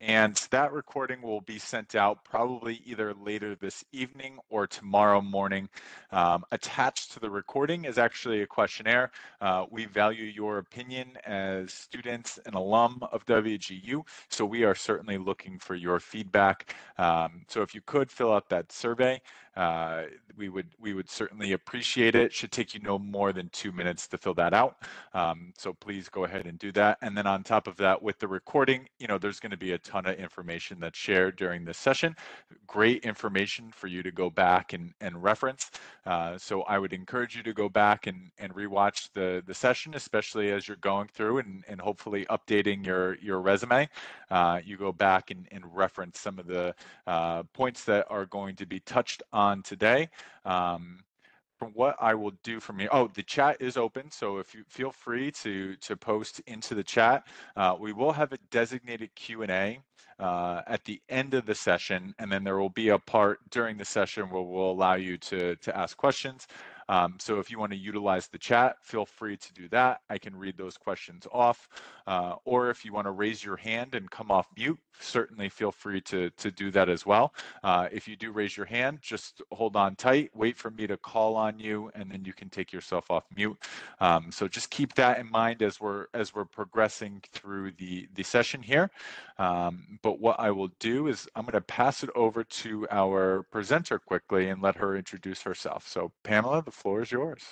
and that recording will be sent out probably either later this evening or tomorrow morning. Um, attached to the recording is actually a questionnaire. Uh, we value your opinion as students and alum of WGU, so we are certainly looking for your feedback. Um, so if you could fill out that survey, uh, we would we would certainly appreciate it. Should take you no more than two minutes to fill that out. Um, so please go ahead and do that. And then on top of that, with the recording, you know, there's going to be a ton of information that's shared during this session. Great information for you to go back and, and reference. Uh, so I would encourage you to go back and, and rewatch the, the session, especially as you're going through and, and hopefully updating your, your resume. Uh, you go back and, and reference some of the uh, points that are going to be touched on today. Um, from what I will do from here. Oh, the chat is open, so if you feel free to to post into the chat, uh, we will have a designated Q and A uh, at the end of the session, and then there will be a part during the session where we'll allow you to to ask questions. Um, so if you want to utilize the chat, feel free to do that. I can read those questions off. Uh, or if you want to raise your hand and come off mute, certainly feel free to, to do that as well. Uh, if you do raise your hand, just hold on tight, wait for me to call on you, and then you can take yourself off mute. Um, so just keep that in mind as we're as we're progressing through the, the session here. Um, but what I will do is I'm going to pass it over to our presenter quickly and let her introduce herself. So Pamela, the floor is yours.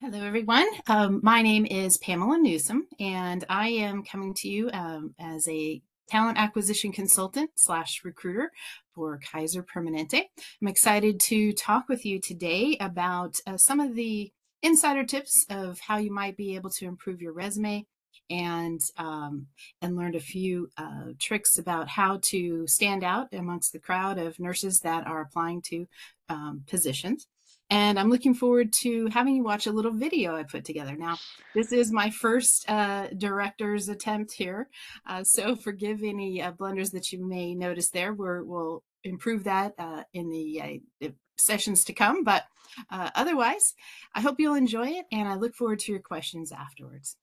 Hello, everyone. Um, my name is Pamela Newsom, and I am coming to you um, as a talent acquisition consultant slash recruiter for Kaiser Permanente. I'm excited to talk with you today about uh, some of the insider tips of how you might be able to improve your resume and um, and learned a few uh, tricks about how to stand out amongst the crowd of nurses that are applying to um, positions. And I'm looking forward to having you watch a little video I put together. Now, this is my first uh, director's attempt here, uh, so forgive any uh, blunders that you may notice there. we will improve that uh, in the uh, sessions to come. But uh, otherwise, I hope you'll enjoy it, and I look forward to your questions afterwards.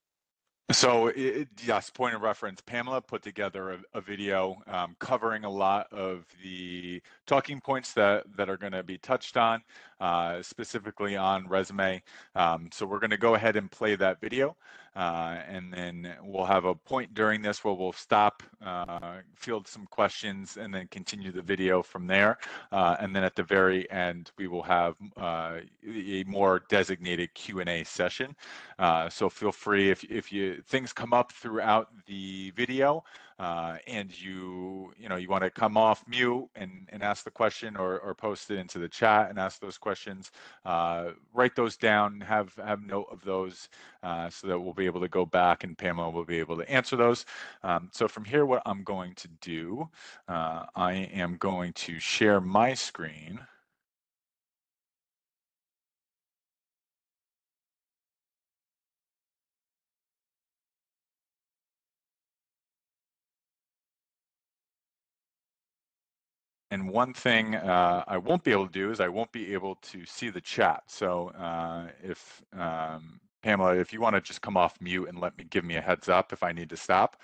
So it, yes, point of reference. Pamela put together a, a video um, covering a lot of the talking points that that are going to be touched on, uh, specifically on resume. Um, so we're going to go ahead and play that video. Uh, and then we'll have a point during this where we'll stop, uh, field some questions, and then continue the video from there. Uh, and then at the very end, we will have uh, a more designated Q&A session. Uh, so feel free if, if you things come up throughout the video, uh, and you you know you want to come off mute and, and ask the question or, or post it into the chat and ask those questions uh, write those down have have note of those uh, so that we'll be able to go back and Pamela will be able to answer those. Um, so from here what I'm going to do uh, I am going to share my screen And one thing uh, I won't be able to do is I won't be able to see the chat. So uh, if um, Pamela, if you want to just come off mute and let me give me a heads up if I need to stop.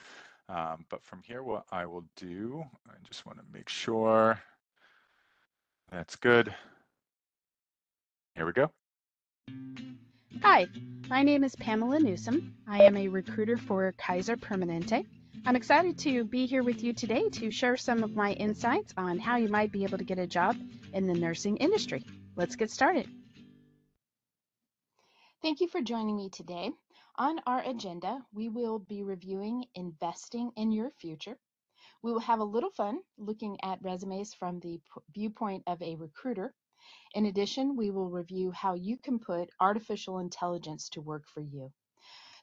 Um, but from here, what I will do, I just want to make sure that's good. Here we go. Hi, my name is Pamela Newsom. I am a recruiter for Kaiser Permanente. I'm excited to be here with you today to share some of my insights on how you might be able to get a job in the nursing industry. Let's get started. Thank you for joining me today. On our agenda, we will be reviewing investing in your future. We will have a little fun looking at resumes from the viewpoint of a recruiter. In addition, we will review how you can put artificial intelligence to work for you.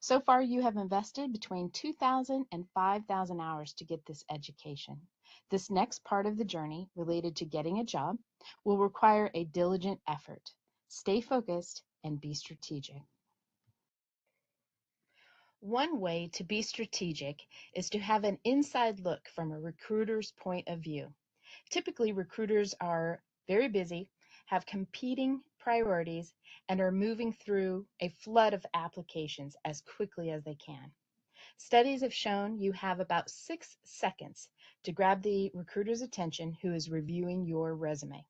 So far, you have invested between 2,000 and 5,000 hours to get this education. This next part of the journey, related to getting a job, will require a diligent effort. Stay focused and be strategic. One way to be strategic is to have an inside look from a recruiter's point of view. Typically, recruiters are very busy, have competing priorities, and are moving through a flood of applications as quickly as they can. Studies have shown you have about six seconds to grab the recruiter's attention who is reviewing your resume.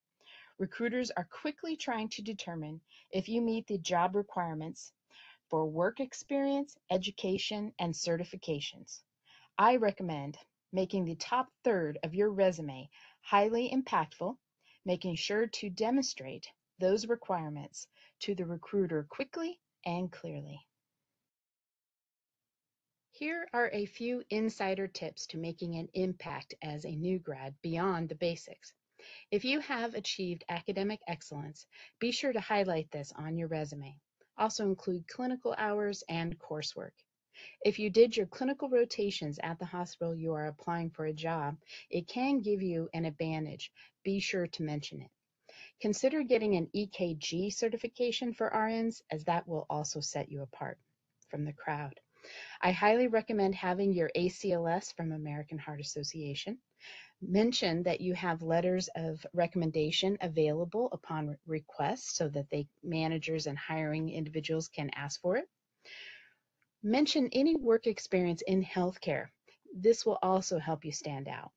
Recruiters are quickly trying to determine if you meet the job requirements for work experience, education, and certifications. I recommend making the top third of your resume highly impactful, making sure to demonstrate those requirements to the recruiter quickly and clearly. Here are a few insider tips to making an impact as a new grad beyond the basics. If you have achieved academic excellence, be sure to highlight this on your resume. Also include clinical hours and coursework. If you did your clinical rotations at the hospital you are applying for a job, it can give you an advantage. Be sure to mention it. Consider getting an EKG certification for RNs as that will also set you apart from the crowd. I highly recommend having your ACLS from American Heart Association. Mention that you have letters of recommendation available upon request so that they managers and hiring individuals can ask for it. Mention any work experience in healthcare. This will also help you stand out.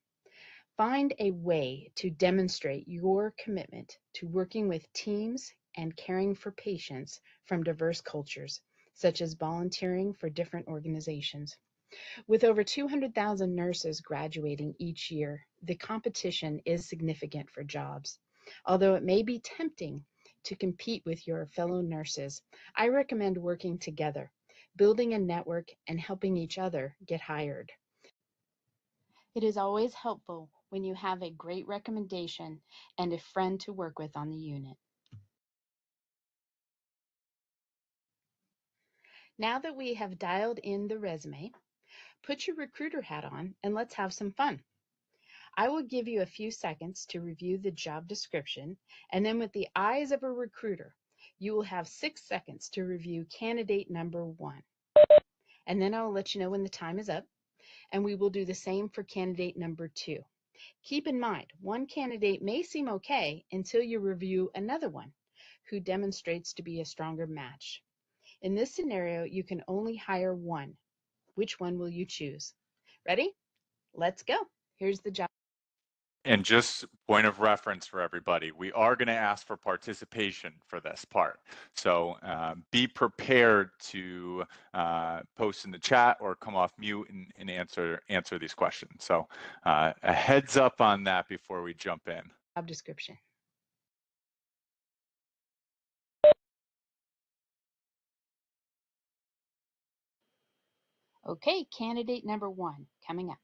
Find a way to demonstrate your commitment to working with teams and caring for patients from diverse cultures, such as volunteering for different organizations. With over 200,000 nurses graduating each year, the competition is significant for jobs. Although it may be tempting to compete with your fellow nurses, I recommend working together, building a network, and helping each other get hired. It is always helpful when you have a great recommendation and a friend to work with on the unit. Now that we have dialed in the resume, put your recruiter hat on and let's have some fun. I will give you a few seconds to review the job description, and then with the eyes of a recruiter, you will have six seconds to review candidate number one. And then I'll let you know when the time is up, and we will do the same for candidate number two. Keep in mind, one candidate may seem okay until you review another one who demonstrates to be a stronger match. In this scenario, you can only hire one. Which one will you choose? Ready? Let's go. Here's the job. And just point of reference for everybody, we are going to ask for participation for this part. So um, be prepared to uh, post in the chat or come off mute and, and answer answer these questions. So uh, a heads up on that before we jump in. Job description. Okay, candidate number one coming up.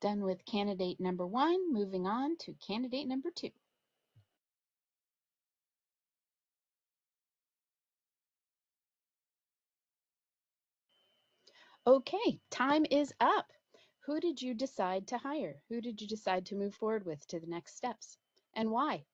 Done with candidate number one, moving on to candidate number two. Okay, time is up. Who did you decide to hire? Who did you decide to move forward with to the next steps? And why?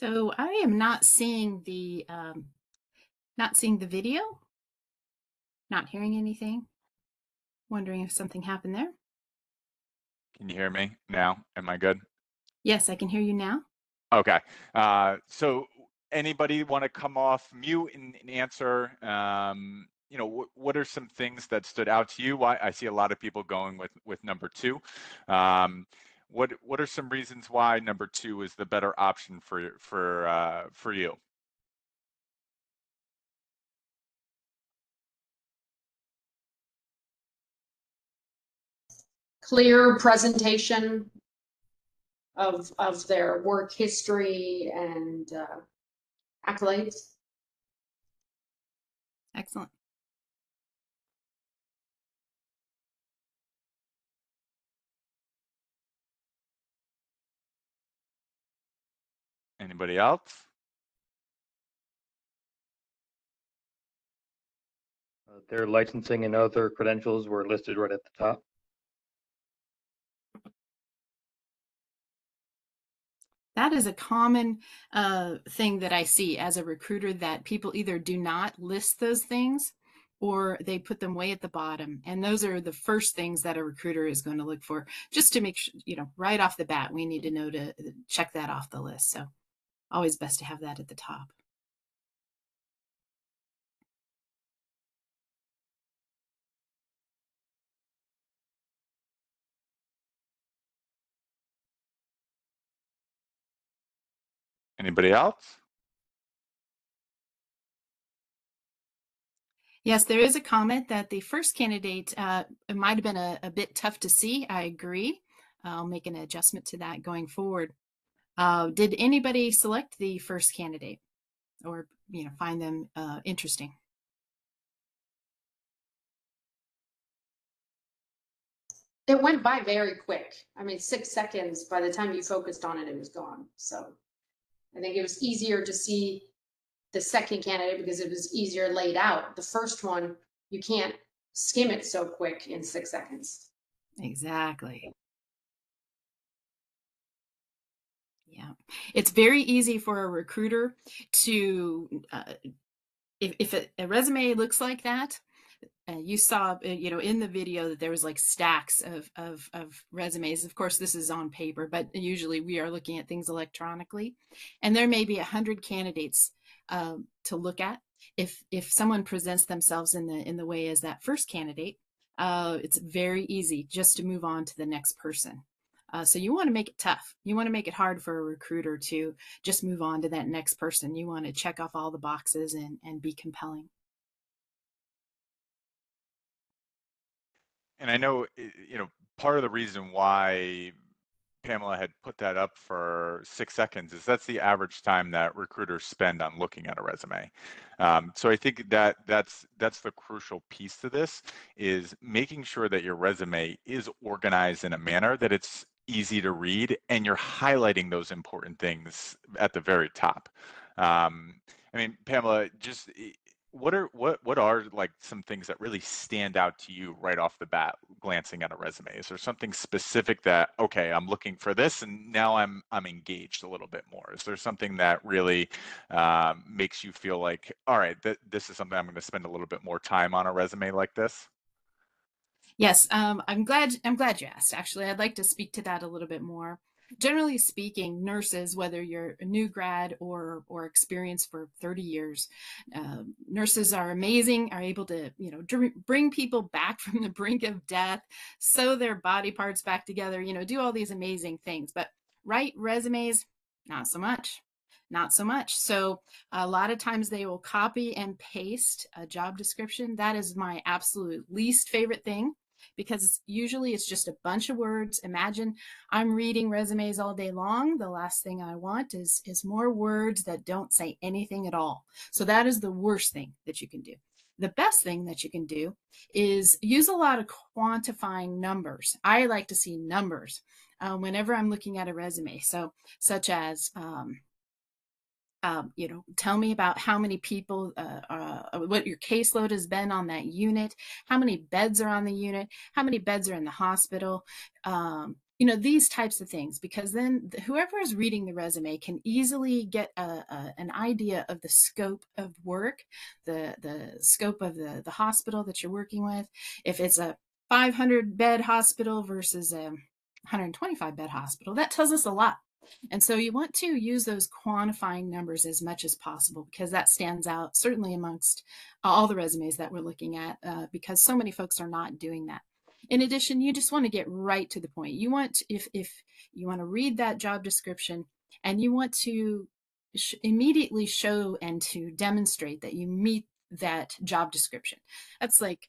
So I am not seeing the um, not seeing the video, not hearing anything. Wondering if something happened there. Can you hear me now? Am I good? Yes, I can hear you now. Okay. Uh, so anybody want to come off mute and, and answer? Um, you know, what, what are some things that stood out to you? Why I see a lot of people going with with number two. Um, what what are some reasons why number two is the better option for for uh, for you? clear presentation of, of their work history and uh, accolades. Excellent. Anybody else? Uh, Their licensing and other credentials were listed right at the top. That is a common uh, thing that I see as a recruiter that people either do not list those things or they put them way at the bottom. And those are the first things that a recruiter is going to look for just to make sure, you know, right off the bat, we need to know to check that off the list. So always best to have that at the top. Anybody else? Yes, there is a comment that the first candidate uh, it might have been a, a, bit tough to see. I agree. I'll make an adjustment to that going forward. Uh, did anybody select the first candidate or you know find them uh, interesting? It went by very quick. I mean, six seconds, by the time you focused on it, it was gone. So I think it was easier to see the second candidate because it was easier laid out. The first one, you can't skim it so quick in six seconds. Exactly. Yeah, it's very easy for a recruiter to, uh, if, if a, a resume looks like that, uh, you saw, uh, you know, in the video that there was like stacks of, of, of resumes. Of course, this is on paper, but usually we are looking at things electronically. And there may be a hundred candidates um, to look at. If, if someone presents themselves in the, in the way as that first candidate, uh, it's very easy just to move on to the next person. Uh, so you want to make it tough. You want to make it hard for a recruiter to just move on to that next person. You want to check off all the boxes and, and be compelling. And I know, you know, part of the reason why Pamela had put that up for six seconds is that's the average time that recruiters spend on looking at a resume. Um, so I think that that's that's the crucial piece to this is making sure that your resume is organized in a manner that it's easy to read and you're highlighting those important things at the very top. Um, I mean, Pamela, just what are what what are like some things that really stand out to you right off the bat glancing at a resume? Is there something specific that okay i'm looking for this and now i'm i'm engaged a little bit more. Is there something that really um, makes you feel like all right th- this is something i'm going to spend a little bit more time on a resume like this yes um, i'm glad i'm glad you asked actually i'd like to speak to that a little bit more generally speaking, nurses, whether you're a new grad or or experienced for 30 years, uh, nurses are amazing, are able to you know dr- bring people back from the brink of death, sew their body parts back together, you know, do all these amazing things. But write resumes, not so much not so much. So a lot of times they will copy and paste a job description. That is my absolute least favorite thing because usually it's just a bunch of words. Imagine I'm reading resumes all day long. The last thing I want is, is more words that don't say anything at all. So that is the worst thing that you can do. The best thing that you can do is use a lot of quantifying numbers. I like to see numbers uh, whenever I'm looking at a resume. So such as, um, um, you know, tell me about how many people, uh, uh, what your caseload has been on that unit, how many beds are on the unit, how many beds are in the hospital, um, you know, these types of things, because then whoever is reading the resume can easily get a, a, an idea of the scope of work, the, the scope of the, the hospital that you're working with. If it's a 500 bed hospital versus a 125 bed hospital, that tells us a lot and so you want to use those quantifying numbers as much as possible because that stands out certainly amongst all the resumes that we're looking at uh, because so many folks are not doing that. In addition, you just want to get right to the point. You want, if, if you want to read that job description and you want to sh immediately show and to demonstrate that you meet that job description. That's like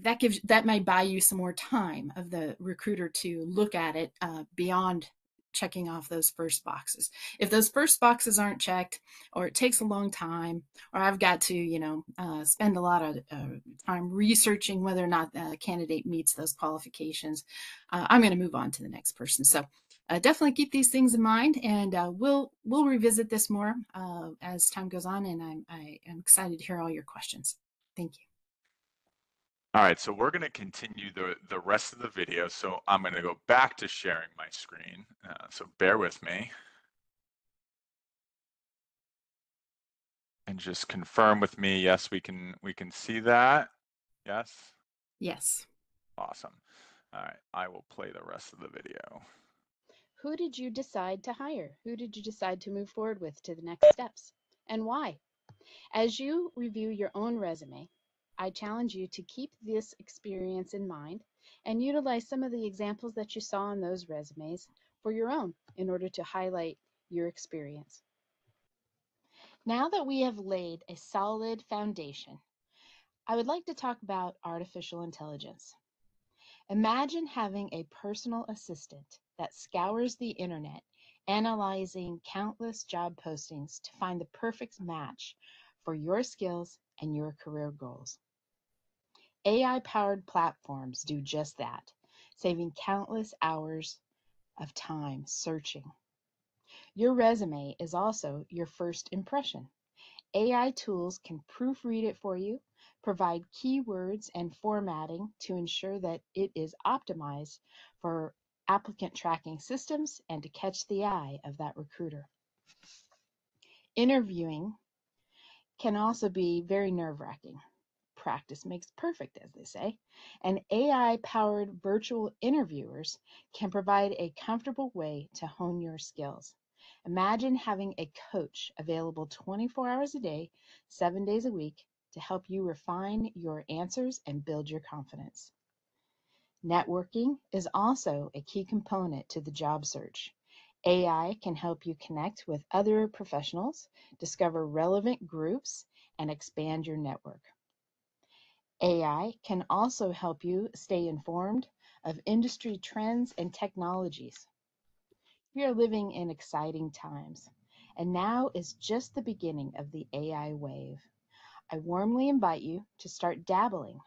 that gives that may buy you some more time of the recruiter to look at it uh, beyond checking off those first boxes. If those first boxes aren't checked, or it takes a long time, or I've got to, you know, uh, spend a lot of uh, time researching whether or not the candidate meets those qualifications, uh, I'm going to move on to the next person. So uh, definitely keep these things in mind, and uh, we'll we'll revisit this more uh, as time goes on. And I'm I am excited to hear all your questions. Thank you. All right, so we're going to continue the, the rest of the video. So I'm going to go back to sharing my screen. Uh, so bear with me. And just confirm with me, yes, we can we can see that. Yes? Yes. Awesome. All right, I will play the rest of the video. Who did you decide to hire? Who did you decide to move forward with to the next steps? And why? As you review your own resume, I challenge you to keep this experience in mind and utilize some of the examples that you saw in those resumes for your own in order to highlight your experience. Now that we have laid a solid foundation, I would like to talk about artificial intelligence. Imagine having a personal assistant that scours the internet, analyzing countless job postings to find the perfect match for your skills and your career goals. AI powered platforms do just that, saving countless hours of time searching. Your resume is also your first impression. AI tools can proofread it for you, provide keywords and formatting to ensure that it is optimized for applicant tracking systems and to catch the eye of that recruiter. Interviewing can also be very nerve wracking practice makes perfect, as they say, and AI powered virtual interviewers can provide a comfortable way to hone your skills. Imagine having a coach available 24 hours a day, seven days a week to help you refine your answers and build your confidence. Networking is also a key component to the job search. AI can help you connect with other professionals, discover relevant groups, and expand your network. AI can also help you stay informed of industry trends and technologies. We are living in exciting times, and now is just the beginning of the AI wave. I warmly invite you to start dabbling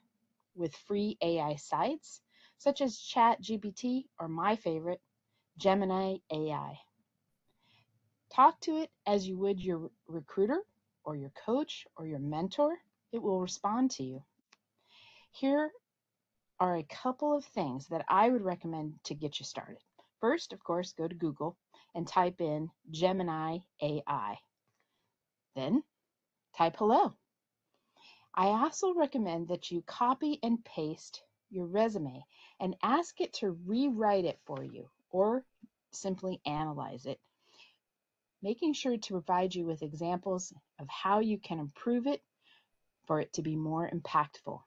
with free AI sites such as ChatGPT or my favorite, Gemini AI. Talk to it as you would your recruiter or your coach or your mentor. It will respond to you. Here are a couple of things that I would recommend to get you started. First, of course, go to Google and type in Gemini AI. Then type hello. I also recommend that you copy and paste your resume and ask it to rewrite it for you or simply analyze it, making sure to provide you with examples of how you can improve it for it to be more impactful.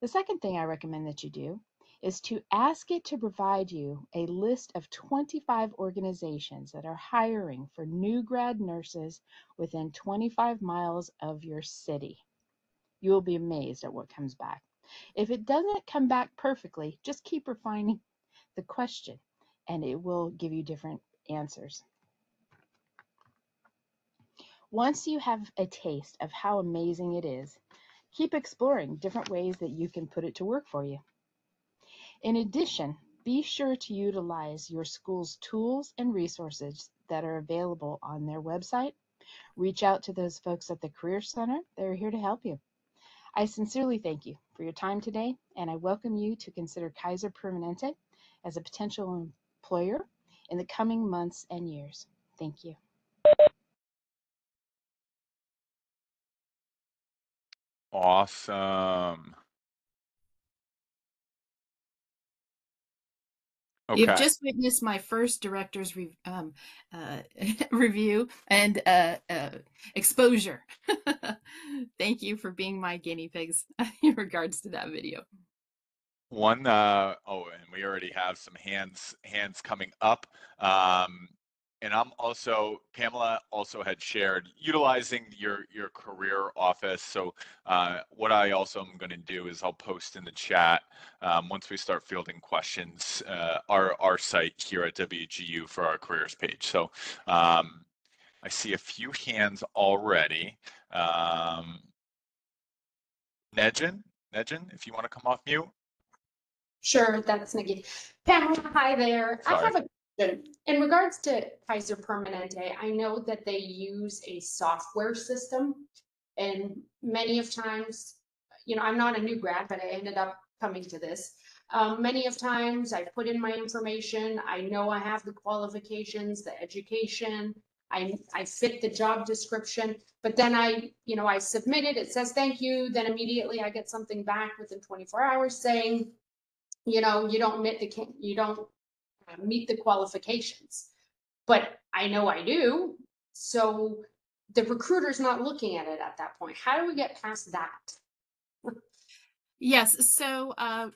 The second thing I recommend that you do is to ask it to provide you a list of 25 organizations that are hiring for new grad nurses within 25 miles of your city. You will be amazed at what comes back. If it doesn't come back perfectly, just keep refining the question and it will give you different answers. Once you have a taste of how amazing it is, keep exploring different ways that you can put it to work for you. In addition, be sure to utilize your school's tools and resources that are available on their website. Reach out to those folks at the Career Center. They're here to help you. I sincerely thank you for your time today, and I welcome you to consider Kaiser Permanente as a potential employer in the coming months and years. Thank you. Awesome. Okay. You've just witnessed my first director's re- um, uh, review and uh, uh, exposure. Thank you for being my guinea pigs in regards to that video. One, uh, oh, and we already have some hands hands coming up. Um, and I'm also Pamela also had shared utilizing your your career office. So uh, what I also am going to do is I'll post in the chat um, once we start fielding questions uh, our our site here at WGU for our careers page. So um, I see a few hands already. Um, Nejin, Nejin, if you want to come off mute. Sure, that's Nikki. Pamela, hi there. I have a question. In regards to Kaiser Permanente, I know that they use a software system. And many of times, you know, I'm not a new grad, but I ended up coming to this. Um, many of times I put in my information, I know I have the qualifications, the education, I, I fit the job description, but then I, you know, I submit it, it says thank you, then immediately I get something back within twenty-four hours saying, you know, you don't meet the, you don't uh, meet the qualifications. But I know I do, so the recruiter's not looking at it at that point. How do we get past that? Yes, so uh,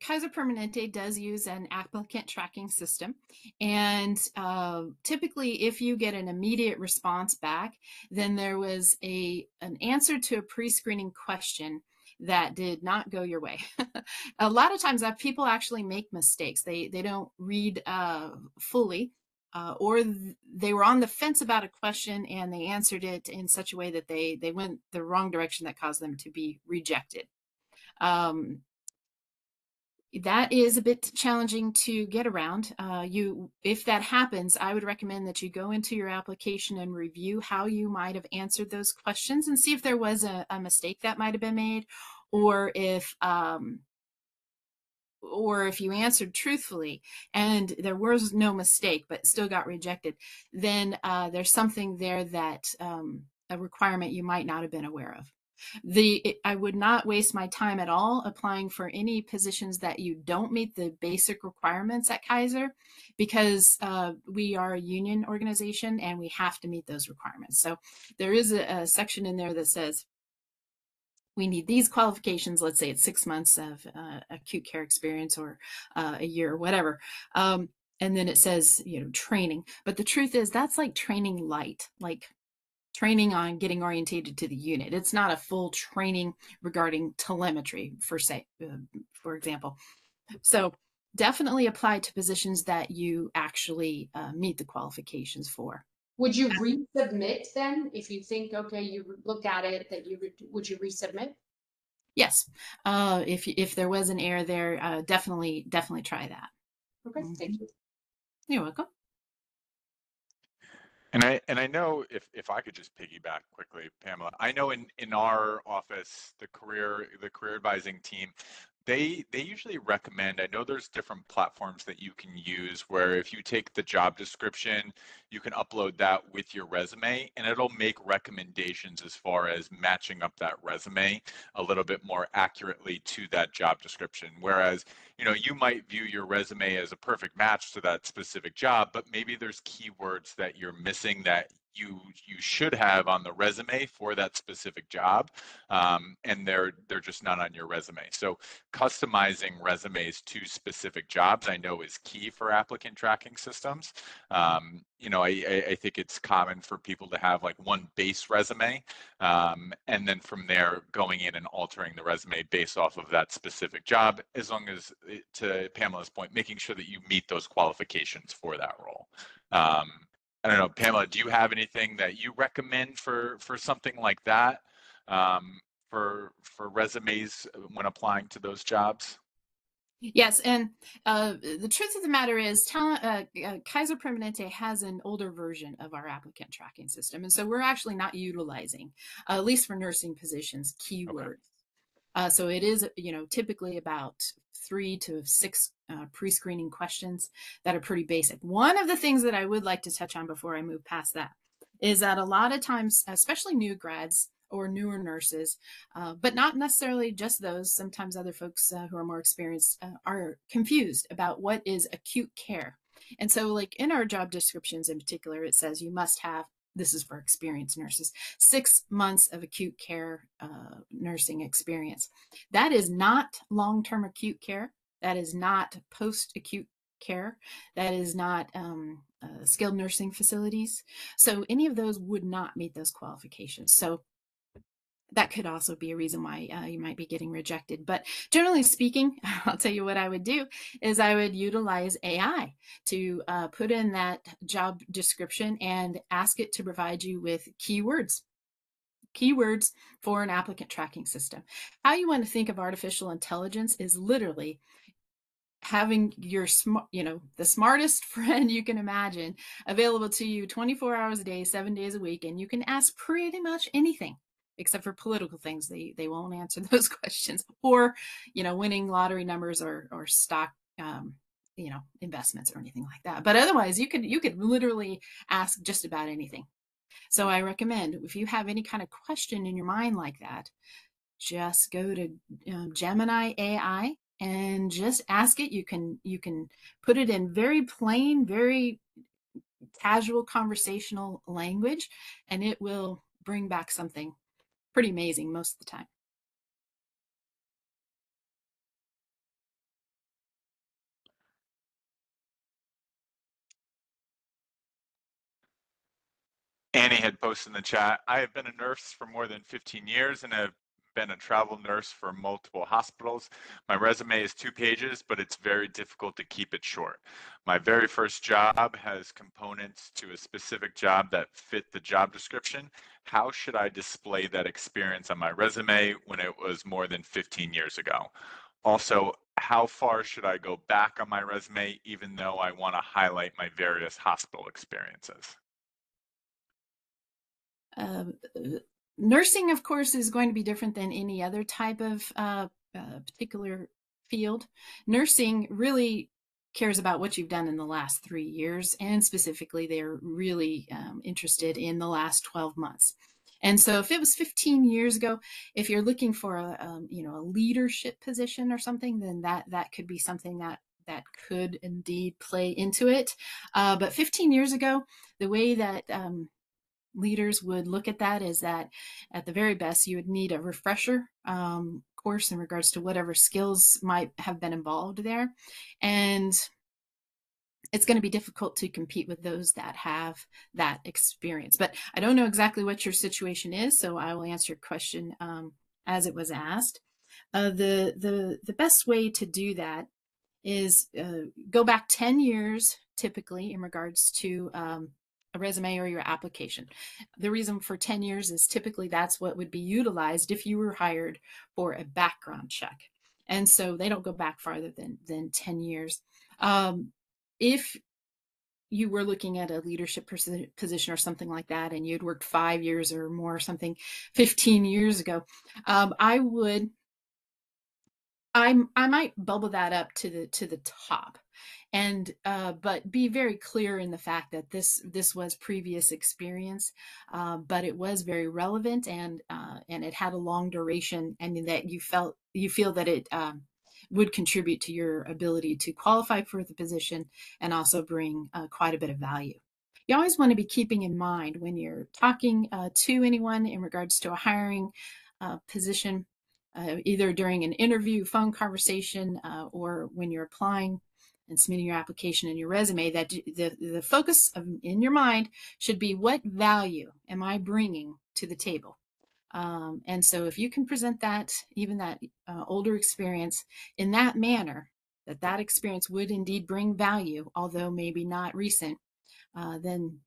Kaiser Permanente does use an applicant tracking system. And uh, typically, if you get an immediate response back, then there was a an answer to a pre-screening question that did not go your way. a lot of times, uh, people actually make mistakes. They they don't read uh, fully. Uh, or th- they were on the fence about a question and they answered it in such a way that they they went the wrong direction that caused them to be rejected um, that is a bit challenging to get around. Uh, you, if that happens, I would recommend that you go into your application and review how you might have answered those questions and see if there was a, a mistake that might have been made, or if um, or if you answered truthfully and there was no mistake but still got rejected, then uh, there's something there that um, a requirement you might not have been aware of the i would not waste my time at all applying for any positions that you don't meet the basic requirements at kaiser because uh, we are a union organization and we have to meet those requirements. So there is a, a section in there that says we need these qualifications let's say it's six months of uh, acute care experience or uh, a year or whatever. Um, and then it says you know training. But the truth is that's like training light like training on getting orientated to the unit. It's not a full training regarding telemetry, for say, uh, for example. So definitely apply to positions that you actually uh, meet the qualifications for. Would you resubmit then? If you think, okay, you look at it, that you, would- would you resubmit? Yes, uh, if if there was an error there, uh, definitely definitely try that. Okay, thank you. You're welcome. And I and I know if if I could just piggyback quickly, Pamela. I know in in our office, the career the career advising team, they they usually recommend. I know there's different platforms that you can use where if you take the job description, you can upload that with your resume, and it'll make recommendations as far as matching up that resume a little bit more accurately to that job description. Whereas you know you might view your resume as a perfect match to that specific job but maybe there's keywords that you're missing that you you should have on the resume for that specific job um, and they're they're just not on your resume. So customizing resumes to specific jobs i know is key for applicant tracking systems. Um, you know I, I, think it's common for people to have like one base resume um, and then from there going in and altering the resume based off of that specific job as long as to pamela's point making sure that you meet those qualifications for that role. Um, i don't know pamela do you have anything that you recommend for for something like that um, for for resumes when applying to those jobs Yes, and uh, the truth of the matter is, talent, uh, uh, Kaiser Permanente has an older version of our applicant tracking system, and so we're actually not utilizing, uh, at least for nursing positions, keywords. Uh, so it is, you know, typically about three to six uh, pre-screening questions that are pretty basic. One of the things that I would like to touch on before I move past that is that a lot of times, especially new grads or newer nurses, uh, but not necessarily just those. Sometimes other folks uh, who are more experienced uh, are confused about what is acute care. And so, like in our job descriptions in particular, it says you must have this is for experienced nurses six months of acute care uh, nursing experience. That is not long term acute care. That is not post acute care, that is not um, uh, skilled nursing facilities. So any of those would not meet those qualifications. So that could also be a reason why uh, you might be getting rejected. But generally speaking, I'll tell you what I would do is I would utilize AI to uh, put in that job description and ask it to provide you with keywords keywords for an applicant tracking system. How you want to think of artificial intelligence is literally having your smart, you know, the smartest friend you can imagine available to you 24 hours a day, seven days a week, and you can ask pretty much anything except for political things. They they won't answer those questions, or you know, winning lottery numbers or or stock. Um, you know investments or anything like that but otherwise you could you could literally ask just about anything so i recommend if you have any kind of question in your mind like that just go to um, gemini ai and just ask it you can you can put it in very plain very casual conversational language and it will bring back something pretty amazing most of the time. Annie had posted in the chat, I have been a nurse for more than 15 years and have been a travel nurse for multiple hospitals. My resume is two pages, but it's very difficult to keep it short. My very first job has components to a specific job that fit the job description. How should I display that experience on my resume when it was more than 15 years ago? Also, how far should I go back on my resume, even though I want to highlight my various hospital experiences? Um, nursing, of course, is going to be different than any other type of uh, uh, particular field. Nursing really cares about what you've done in the last three years, and specifically, they're really um, interested in the last 12 months. And so, if it was 15 years ago, if you're looking for a um, you know a leadership position or something, then that that could be something that that could indeed play into it. Uh, but 15 years ago, the way that um, leaders would look at that is that at the very best you would need a refresher um, course in regards to whatever skills might have been involved there. And it's going to be difficult to compete with those that have that experience. But i don't know exactly what your situation is so i will answer your question um, as it was asked. Uh, the the the best way to do that is uh, go back 10 years typically in regards to um, resume or your application. The reason for 10 years is typically that's what would be utilized if you were hired for a background check. And so they don't go back farther than, than 10 years. Um, if you were looking at a leadership position or something like that, and you'd worked five years or more, or something 15 years ago, um, I would, I, I might bubble that up to the to the top and uh, but be very clear in the fact that this this was previous experience, uh, but it was very relevant and uh, and it had a long duration, and that you felt you feel that it um, would contribute to your ability to qualify for the position and also bring uh, quite a bit of value. You always want to be keeping in mind when you're talking uh, to anyone in regards to a hiring uh, position. either during an interview, phone conversation, or when you're applying and submitting your application and your resume that the, the focus of, in your mind should be what value am I bringing to the table? Um, and so if you can present that, even that uh, older experience in that manner, that that experience would indeed bring value, although maybe not recent, uh, then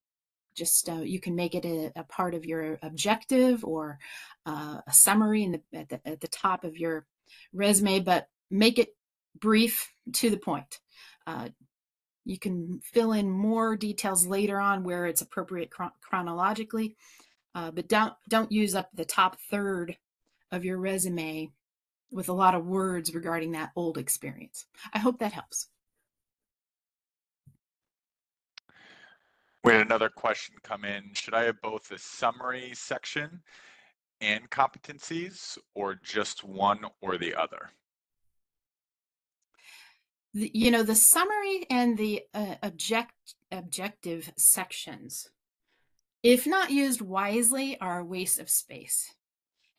just uh, you can make it a, a, part of your objective or uh, a summary in the at, the at the top of your resume, but make it brief to the point. Uh, you can fill in more details later on where it's appropriate chronologically, uh, but don't don't use up the top third of your resume with a lot of words regarding that old experience. I hope that helps. We had another question come in. Should I have both the summary section and competencies or just one or the other? The, you know the summary and the uh, object objective sections if not used wisely are a waste of space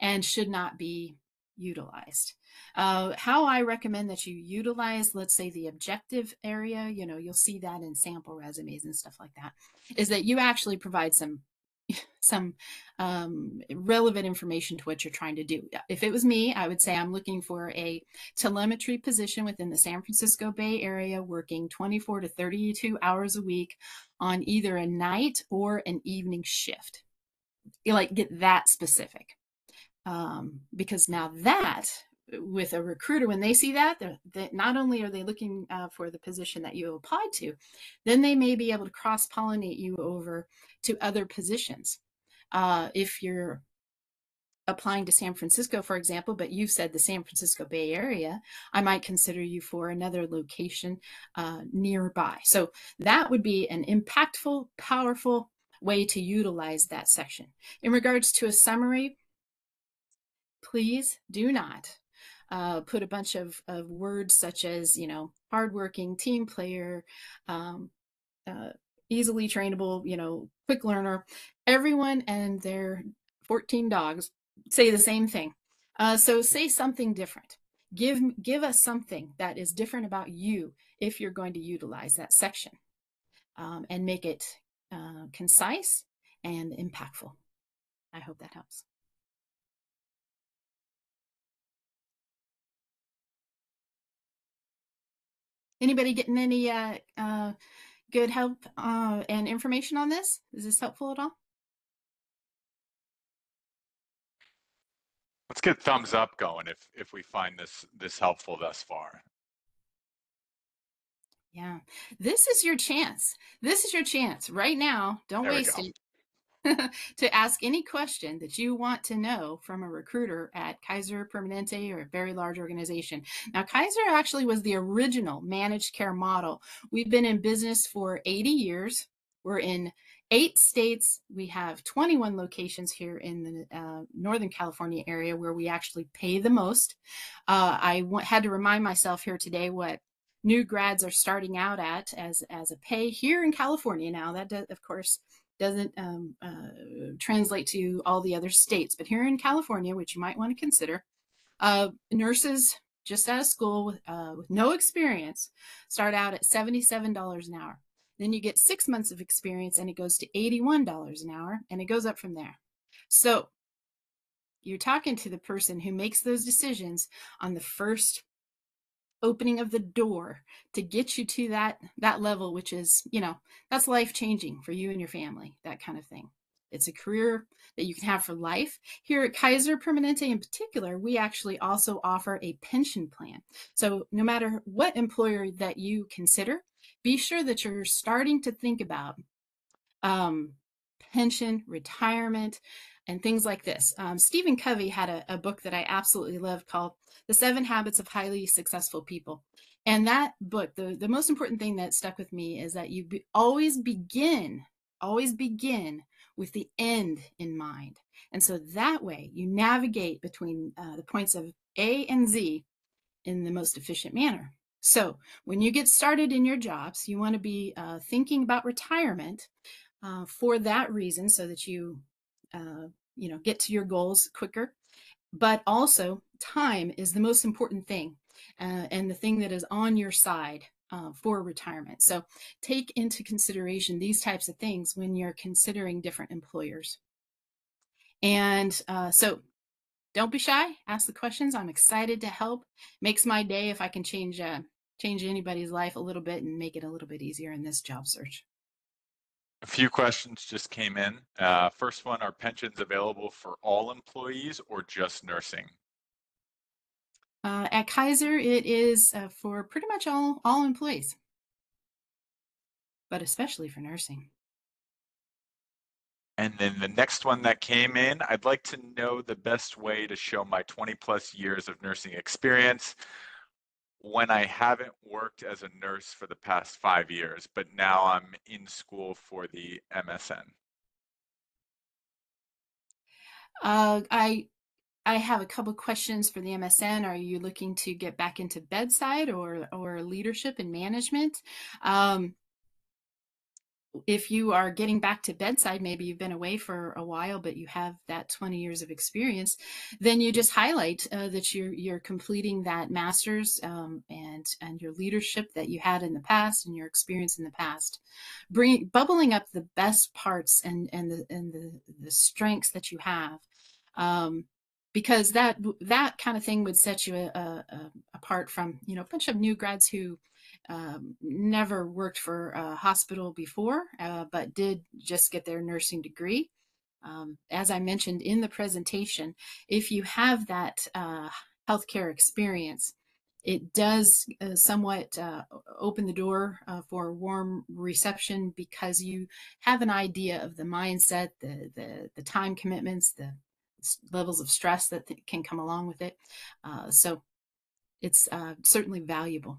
and should not be utilized. Uh, how I recommend that you utilize, let's say, the objective area, you know, you'll see that in sample resumes and stuff like that, is that you actually provide some some um, relevant information to what you're trying to do. If it was me, I would say I'm looking for a telemetry position within the San Francisco Bay Area, working 24 to 32 hours a week on either a night or an evening shift. You like get that specific. Um, because now that with a recruiter, when they see that, that not only are they looking uh, for the position that you applied to, then they may be able to cross pollinate you over to other positions. Uh, if you're applying to San Francisco, for example, but you've said the San Francisco Bay Area, I might consider you for another location uh, nearby. So that would be an impactful, powerful way to utilize that section. In regards to a summary, please do not uh, put a bunch of, of words such as, you know, hardworking, team player, um, uh, easily trainable, you know, quick learner. Everyone and their 14 dogs say the same thing. Uh, so say something different. Give give us something that is different about you if you're going to utilize that section, um, and make it uh, concise and impactful. I hope that helps. Anybody getting any uh, uh, good help uh, and information on this? Is this helpful at all? Let's get thumbs up going if if we find this this helpful thus far. Yeah, this is your chance. This is your chance right now. Don't There waste it. to ask any question that you want to know from a recruiter at Kaiser Permanente or a very large organization. Now, Kaiser actually was the original managed care model. We've been in business for 80 years. We're in eight states. We have 21 locations here in the uh, Northern California area where we actually pay the most. Uh, I had to remind myself here today what new grads are starting out at as as a pay here in California. Now that does, of course doesn't um, uh, translate to all the other states, but here in California, which you might want to consider, uh, nurses just out of school with, uh, with no experience start out at $77 an hour. Then you get six months of experience and it goes to $81 an hour and it goes up from there. So you're talking to the person who makes those decisions on the first opening of the door to get you to that that level which is you know that's life changing for you and your family that kind of thing. It's a career that you can have for life. Here at kaiser permanente in particular we actually also offer a pension plan. So no matter what employer that you consider be sure that you're starting to think about um, pension retirement and things like this. Um, Stephen Covey had a, a, book that I absolutely love called The Seven Habits of Highly Successful People. And that book, the, the most important thing that stuck with me is that you be, always begin, always begin with the end in mind. And so that way you navigate between uh, the points of A and Z in the most efficient manner. So when you get started in your jobs, you want to be uh, thinking about retirement uh, for that reason so that you uh, you know get to your goals quicker. But also time is the most important thing uh, and the thing that is on your side uh, for retirement. So take into consideration these types of things when you're considering different employers. And uh, so don't be shy ask the questions i'm excited to help. Makes my day if i can change uh, change anybody's life a little bit and make it a little bit easier in this job search a few questions just came in. Uh, first one, are pensions available for all employees or just nursing? Uh, at Kaiser, it is uh, for pretty much all, all employees, but especially for nursing. And then the next one that came in, I'd like to know the best way to show my 20 plus years of nursing experience when I haven't worked as a nurse for the past five years, but now I'm in school for the MSN? Uh, I I have a couple questions for the MSN. Are you looking to get back into bedside or or leadership and management? Um, if you are getting back to bedside, maybe you've been away for a while, but you have that 20 years of experience, then you just highlight uh, that you're you're completing that master's um, and and your leadership that you had in the past and your experience in the past, bringing bubbling up the best parts and and the and the the strengths that you have. Um, because that that kind of thing would set you a, a, apart from you know a bunch of new grads who um, never worked for a hospital before, uh, but did just get their nursing degree. Um, as I mentioned in the presentation, if you have that uh, healthcare experience, it does uh, somewhat uh, open the door uh, for warm reception because you have an idea of the mindset, the the, the time commitments, the levels of stress that th- can come along with it. Uh, so it's uh, certainly valuable.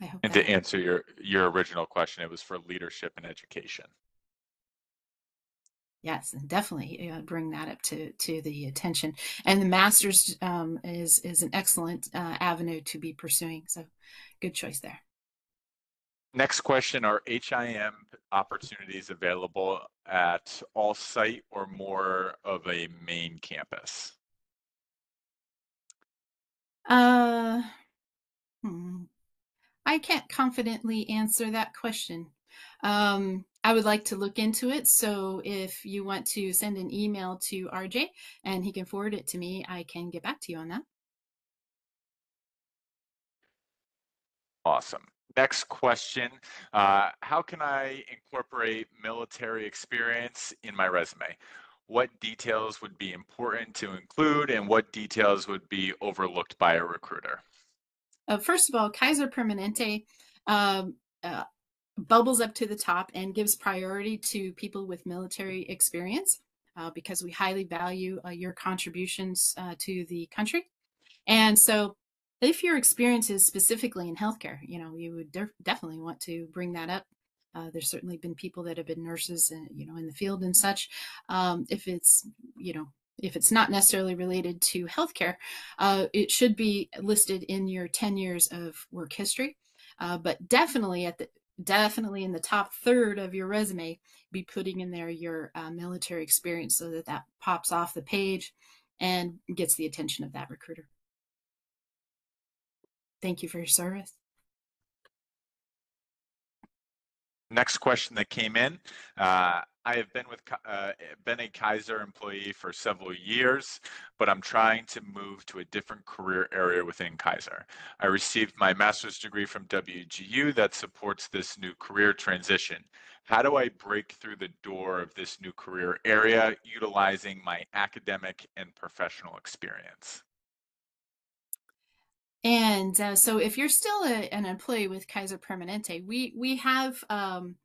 I hope And that to answer your your original question, it was for leadership and education. Yes, and definitely uh, bring that up to to the attention. And the master's um, is is an excellent uh, avenue to be pursuing. So, good choice there. Next question, are HIM opportunities available at all site or more of a main campus? Uh, hmm. I can't confidently answer that question. Um, I would like to look into it. So if you want to send an email to RJ and he can forward it to me, I can get back to you on that. Awesome. Next question, uh, how can I incorporate military experience in my resume? What details would be important to include and what details would be overlooked by a recruiter? Uh, first of all, Kaiser Permanente um, uh, bubbles up to the top and gives priority to people with military experience uh, because we highly value uh, your contributions uh, to the country. And so, if your experience is specifically in healthcare, you know, you would def- definitely want to bring that up. Uh, there's certainly been people that have been nurses, and, you know, in the field and such. Um, if it's, you know, if it's not necessarily related to healthcare, uh, it should be listed in your 10 years of work history. Uh, but definitely at the definitely in the top third of your resume, be putting in there your uh, military experience so that that pops off the page and gets the attention of that recruiter. Thank you for your service. Next question that came in. Uh, I have been with uh, been a Kaiser employee for several years, but I'm trying to move to a different career area within Kaiser. I received my master's degree from WGU that supports this new career transition. How do I break through the door of this new career area utilizing my academic and professional experience? And uh, so, if you're still a, an employee with Kaiser Permanente, we we have um,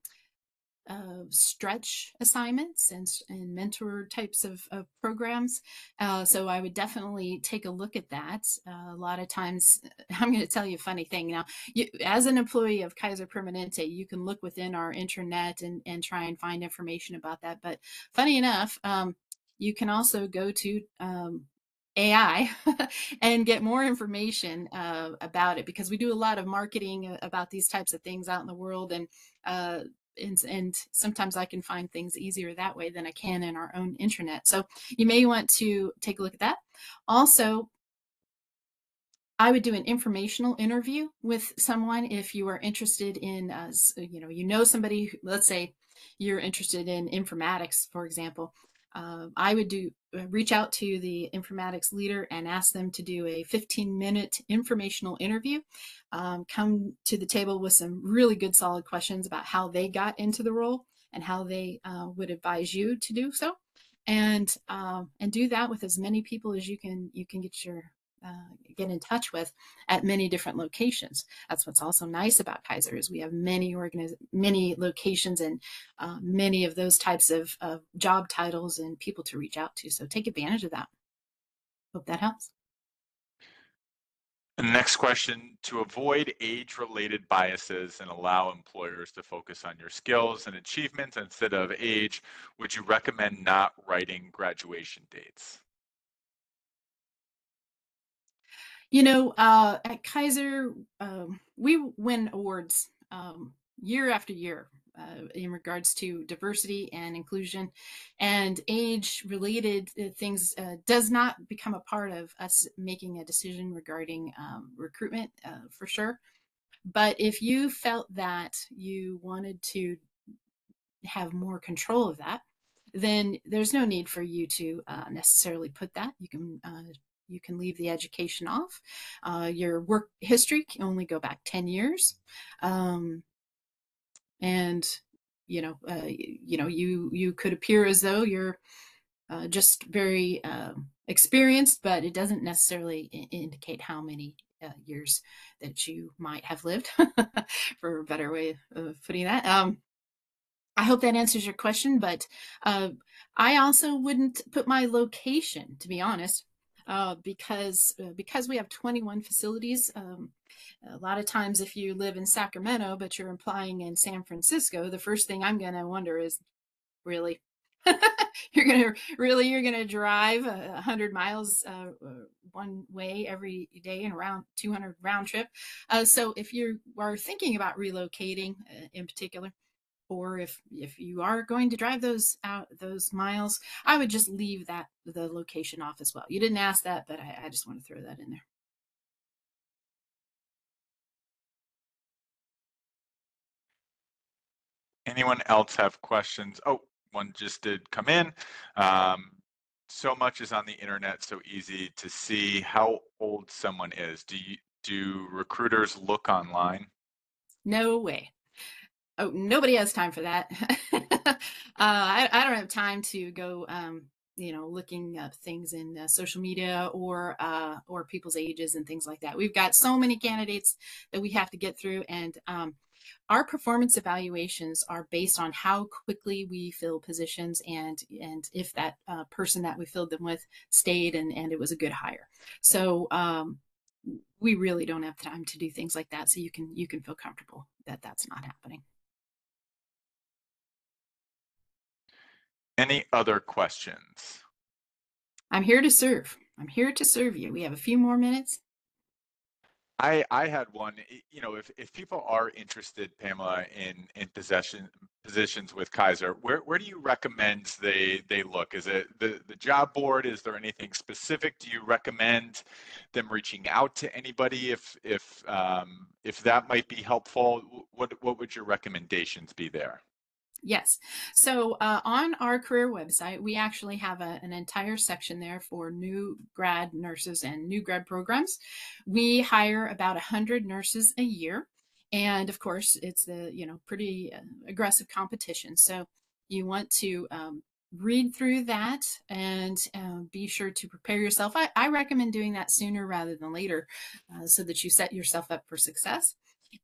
uh, stretch assignments and, and mentor types of, of programs. Uh, so I would definitely take a look at that. Uh, a lot of times, I'm going to tell you a funny thing. Now, you, as an employee of Kaiser Permanente, you can look within our intranet and, and try and find information about that. But funny enough, um, you can also go to um, AI and get more information uh, about it because we do a lot of marketing uh, about these types of things out in the world and uh, and, and, sometimes I can find things easier that way than I can in our own intranet. So you may want to take a look at that. Also, I would do an informational interview with someone if you are interested in, uh, you know, you know somebody. Let's say you're interested in informatics, for example uh, I would do uh, reach out to the informatics leader and ask them to do a 15 minute informational interview. Um, come to the table with some really good, solid questions about how they got into the role and how they uh, would advise you to do so, and um, and do that with as many people as you can you can get your uh, get in touch with at many different locations. That's what's also nice about Kaiser is we have many organiz- many locations and uh, many of those types of, job titles and people to reach out to. So take advantage of that. Hope that helps. Next question, to avoid age-related biases and allow employers to focus on your skills and achievements instead of age, would you recommend not writing graduation dates? You know, uh, at Kaiser, um, we win awards um, year after year uh, in regards to diversity and inclusion and age related uh, things uh, does not become a part of us making a decision regarding um, recruitment uh, for sure. But if you felt that you wanted to have more control of that then there's no need for you to uh, necessarily put that. You can uh, you can leave the education off. Uh, your work history can only go back 10 years. Um, and you know, uh, you know, you you could appear as though you're uh, just very uh, experienced, but it doesn't necessarily indicate how many uh, years that you might have lived, for a better way of putting that. Um, I hope that answers your question, but uh, I also wouldn't put my location, to be honest, uh, because uh, because we have 21 facilities. Um, a lot of times, if you live in Sacramento but you're applying in San Francisco, the first thing I'm going to wonder is, really, you're going to really you're going to drive a hundred miles uh, uh, one way every day and around 200 round trip. Uh, so if you are thinking about relocating, in particular or if if you are going to drive those out those miles i would just leave that the location off as well you didn't ask that but i, I just want to throw that in there Anyone else have questions? Oh, one just did come in. Um, so much is on the internet, so easy to see how old someone is. Do you do recruiters look online? no way oh nobody has time for that. Uh, I, I don't have time to go um, you know looking up things in uh, social media or uh, or people's ages and things like that. We've got so many candidates that we have to get through and um, our performance evaluations are based on how quickly we fill positions and and if that uh, person that we filled them with stayed and and it was a good hire. So um, we really don't have time to do things like that so you can you can feel comfortable that that's not happening Any other questions? i'm here to serve i'm here to serve you we have a few more minutes I I had one. You know, if if people are interested, Pamela, in in possession positions with Kaiser, where where do you recommend they they look? Is it the the job board? Is there anything specific? Do you recommend them reaching out to anybody if if um, if that might be helpful? What what would your recommendations be there? Yes. So uh, on our career website, we actually have a, an entire section there for new grad nurses and new grad programs. We hire about 100 nurses a year. And of course, it's the, you know, pretty uh, aggressive competition. So you want to um, read through that and uh, be sure to prepare yourself. I, I recommend doing that sooner rather than later uh, so that you set yourself up for success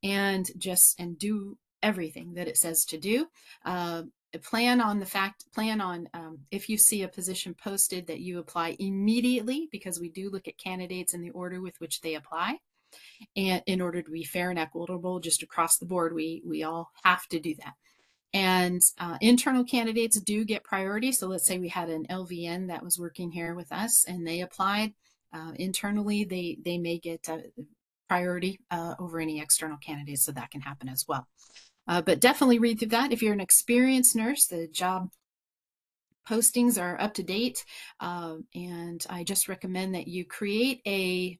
and just and do everything that it says to do. Uh, plan on the fact, plan on um, if you see a position posted that you apply immediately because we do look at candidates in the order with which they apply. And in order to be fair and equitable, just across the board, we we all have to do that. And uh, internal candidates do get priority. So let's say we had an LVN that was working here with us and they applied uh, internally, they they may get uh, priority uh, over any external candidates. So that can happen as well. Uh, but definitely read through that. If you're an experienced nurse, the job postings are up to date. Uh, and I just recommend that you create a,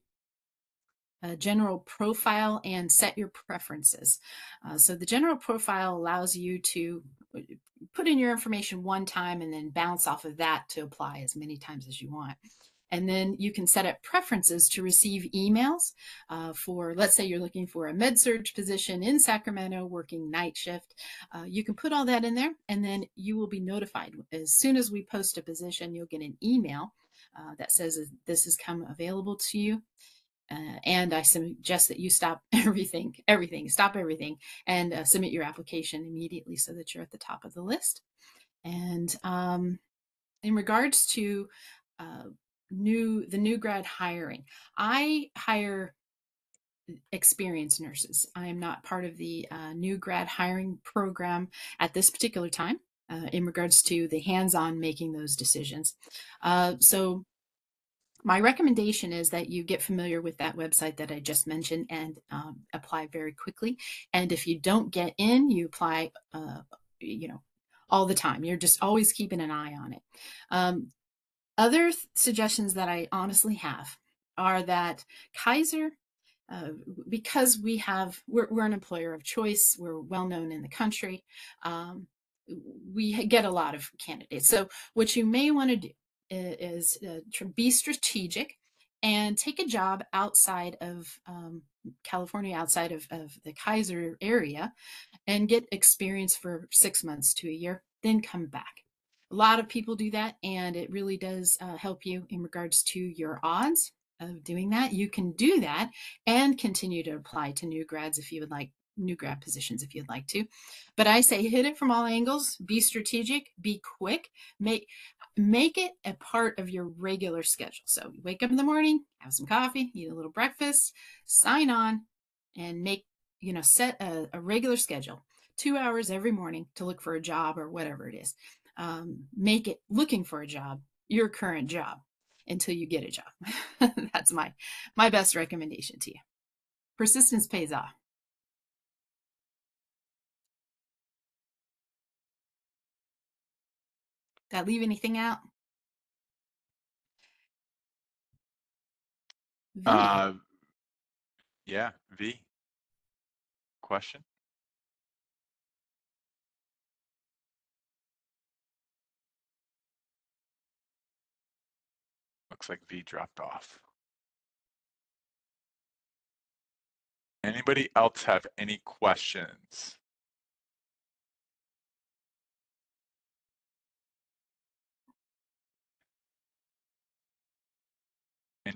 a general profile and set your preferences. Uh, so the general profile allows you to uh, put in your information one time and then bounce off of that to apply as many times as you want. And then you can set up preferences to receive emails uh, for, let's say you're looking for a med surg position in Sacramento working night shift. Uh, you can put all that in there and then you will be notified. As soon as we post a position, you'll get an email uh, that says this has come available to you. Uh, and I suggest that you stop everything, everything, stop everything, and uh, submit your application immediately so that you're at the top of the list. And um, in regards to uh, new the new grad hiring i hire experienced nurses i am not part of the uh, new grad hiring program at this particular time uh, in regards to the hands-on making those decisions uh, so my recommendation is that you get familiar with that website that I just mentioned and um, apply very quickly. And if you don't get in, you apply, uh, you know, all the time. You're just always keeping an eye on it. Um, other th- suggestions that I honestly have are that Kaiser, uh, because we have, we're, we're, an employer of choice, we're well known in the country, um, we get a lot of candidates. So, what you may want to do is uh, be strategic and take a job outside of um, California, outside of, of the Kaiser area, and get experience for six months to a year, then come back. A lot of people do that, and it really does uh, help you in regards to your odds of doing that. You can do that and continue to apply to new grads if you would like new grad positions if you'd like to. But I say hit it from all angles, be strategic, be quick, make make it a part of your regular schedule. So you wake up in the morning, have some coffee, eat a little breakfast, sign on, and make, you know, set a, a regular schedule. Two hours every morning to look for a job or whatever it is. Um, make it looking for a job, your current job, until you get a job. That's my my best recommendation to you. Persistence pays off. Did I leave anything out? V. Uh, yeah, V. Question? Looks like V dropped off. Anybody else have any questions?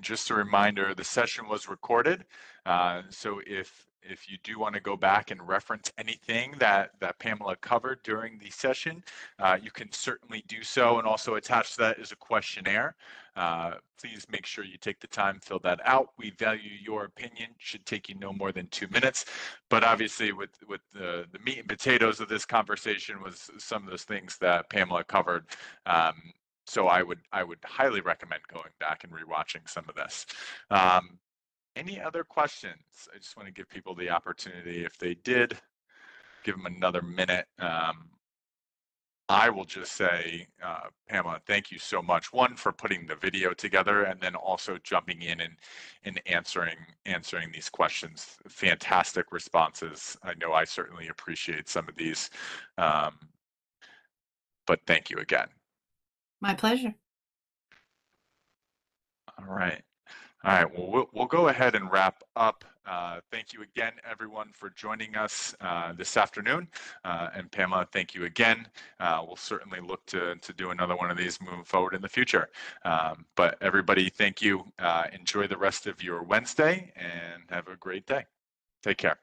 And just a reminder, the session was recorded. Uh, so if if you do want to go back and reference anything that, that Pamela covered during the session, uh, you can certainly do so. And also attached to that is a questionnaire. Uh, please make sure you take the time, fill that out. We value your opinion. Should take you no more than two minutes. But obviously, with with the the meat and potatoes of this conversation was some of those things that Pamela covered. Um, so I would I would highly recommend going back and rewatching some of this. Um, any other questions? I just want to give people the opportunity. If they did, give them another minute. Um, I will just say, uh, Pamela, thank you so much. One for putting the video together, and then also jumping in and and answering answering these questions. Fantastic responses. I know I certainly appreciate some of these, um, but thank you again. My pleasure. All right. All right. Well, we'll, we'll go ahead and wrap up. Uh, thank you again, everyone, for joining us uh, this afternoon. Uh, and Pamela, thank you again. Uh, we'll certainly look to, to do another one of these moving forward in the future. Um, but everybody, thank you. Uh, enjoy the rest of your Wednesday and have a great day. Take care.